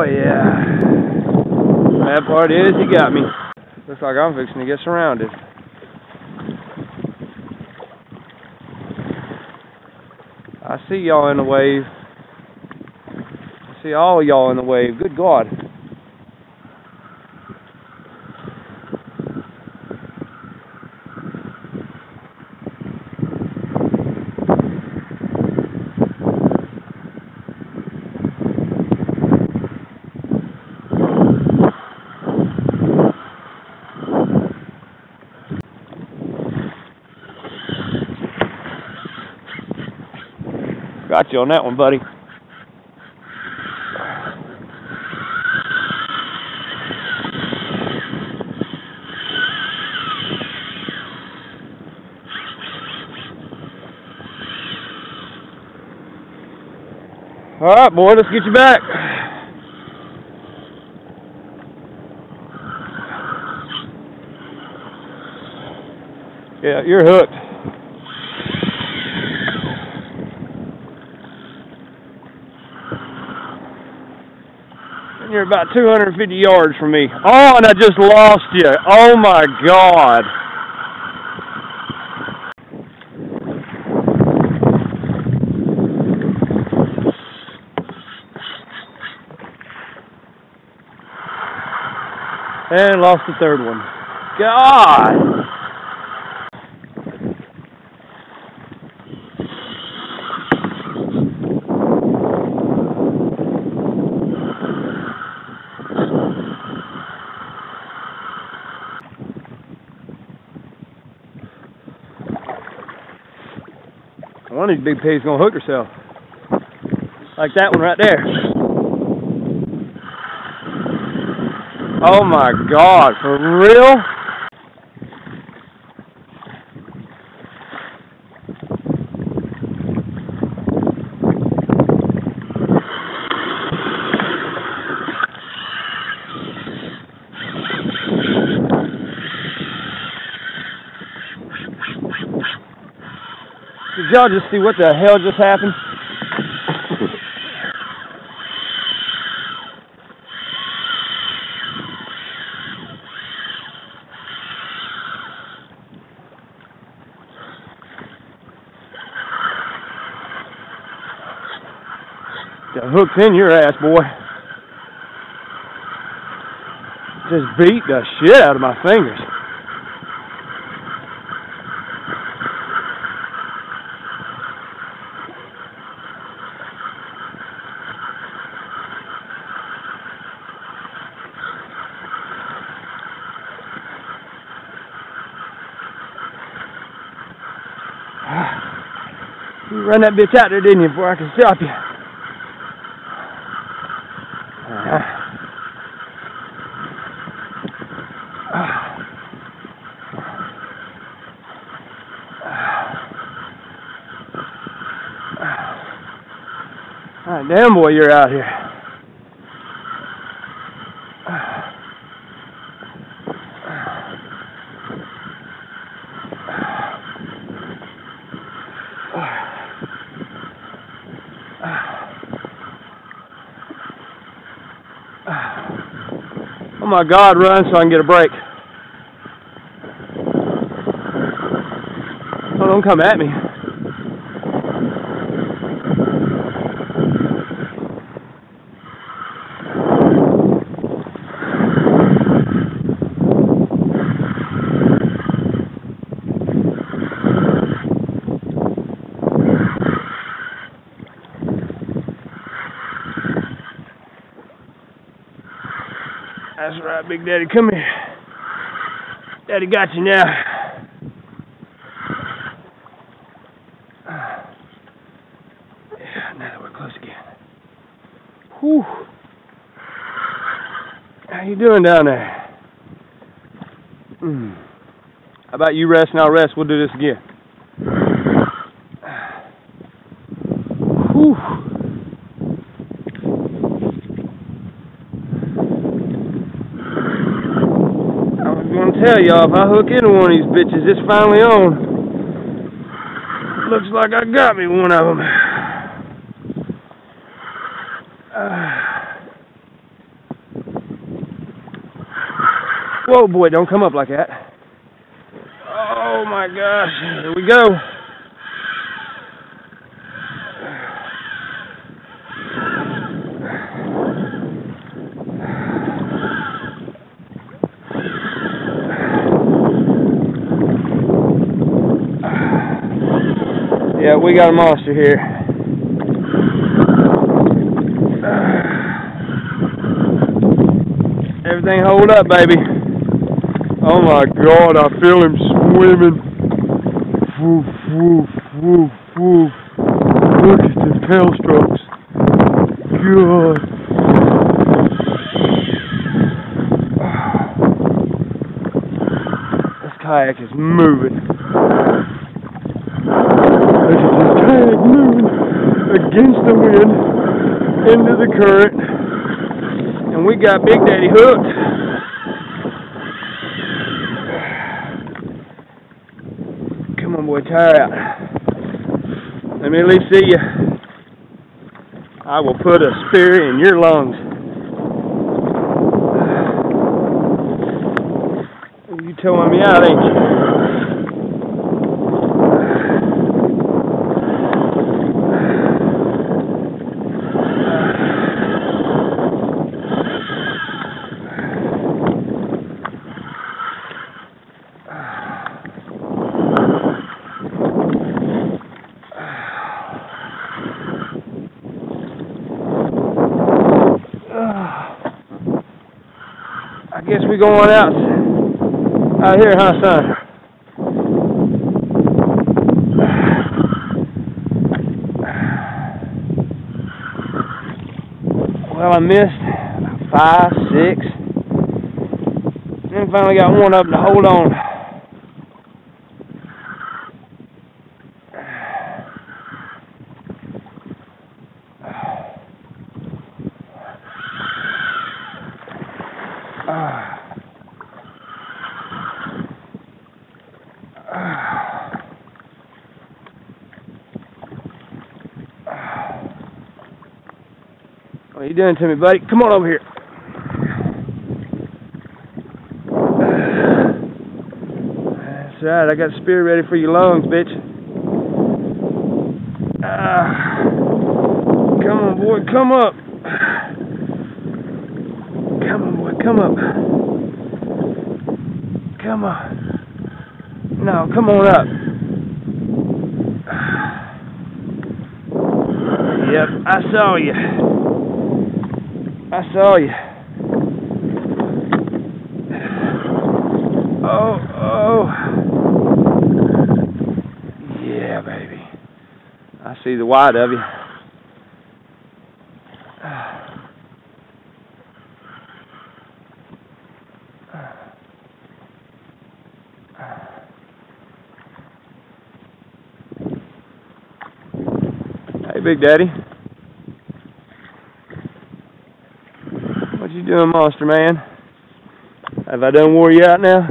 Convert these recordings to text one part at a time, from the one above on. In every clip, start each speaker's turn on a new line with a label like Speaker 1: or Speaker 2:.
Speaker 1: Oh yeah. Bad part is he got me. Looks like I'm fixing to get surrounded. I see y'all in the wave. I see all y'all in the wave. Good God. Got you on that one, buddy. All right, boy, let's get you back. Yeah, you're hooked. And you're about 250 yards from me. Oh, and I just lost you. Oh my God. And lost the third one. God! One of these big pigs gonna hook herself. Like that one right there. Oh my god, for real? Did y'all just see what the hell just happened? Got hooked in your ass, boy. Just beat the shit out of my fingers. Run that bitch out there, didn't you, before I can stop you? Damn, boy, you're out here. Oh my God, run so I can get a break. Oh, don't come at me. That's right, Big Daddy. Come here. Daddy got you now. Yeah, now that we're close again. Whew. How you doing down there? Mm. How about you rest and I'll rest? We'll do this again. I'm gonna tell y'all, if I hook into one of these bitches, it's finally on. Looks like I got me one of them. Uh. Whoa, boy, don't come up like that. Oh my gosh, here we go. We got a monster here. Everything hold up, baby. Oh my God, I feel him swimming. Woof, woof, woof, woof. Look at the tail strokes. God. This kayak is moving. Look at this kayak moving against the wind into the current. And we got Big Daddy hooked. Come on, boy, tire out. Let me at least see you. I will put a spear in your lungs. You towing me out, ain't you? I guess we're going out out here, huh, son? Well, I missed five, six, then finally got one up to hold on. What are you doing to me, buddy? Come on over here. That's right, I got spear ready for your lungs, bitch. Ah. Come on, boy, come up. Come up. Come on. No, come on up. Yep, I saw you. I saw you. Oh, oh. Yeah, baby. I see the white of you. Big Daddy. What you doing, monster man? Have I done wore you out now?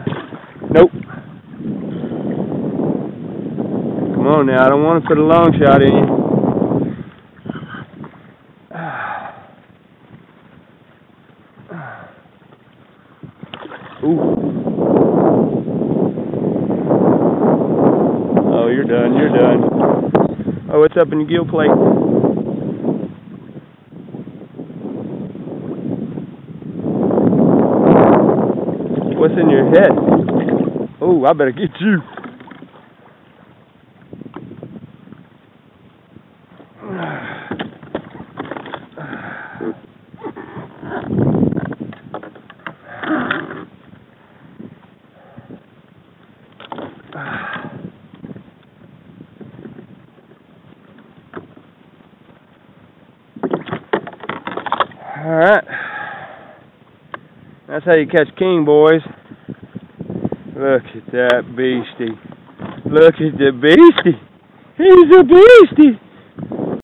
Speaker 1: Nope. Come on now, I don't want to put a long shot in you. Ooh. Oh, you're done, you're done. Oh, up in your gill plate. What's in your head? Oh, I better get you. All right. That's how you catch king, boys. Look at that beastie. Look at the beastie. He's a beastie.